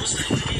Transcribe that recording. I'm sorry.